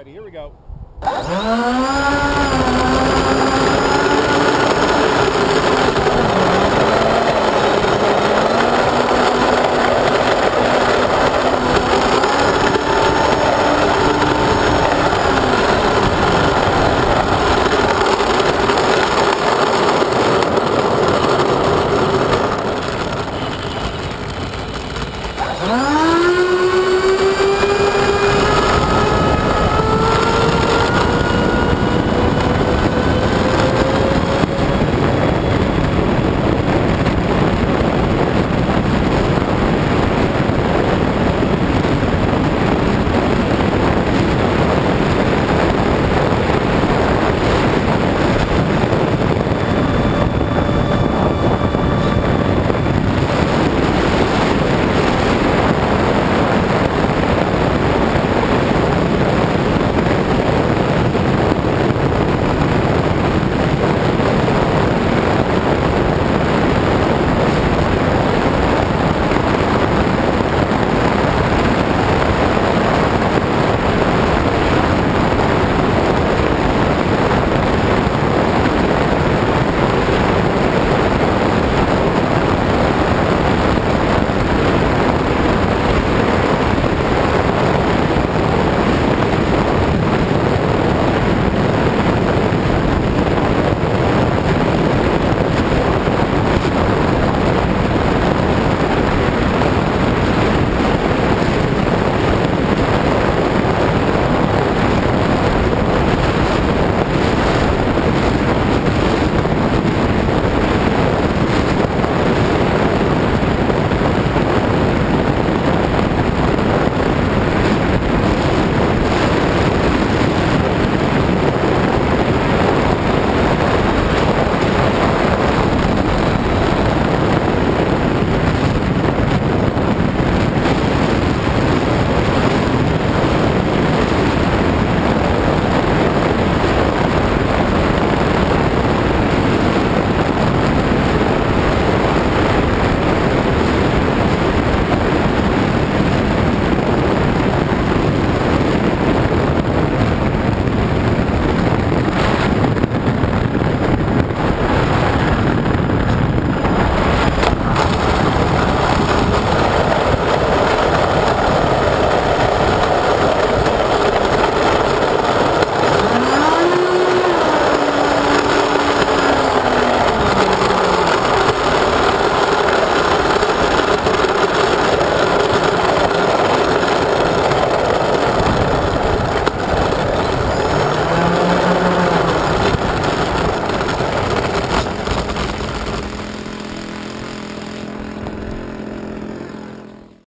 Alrighty, here we go. Ah.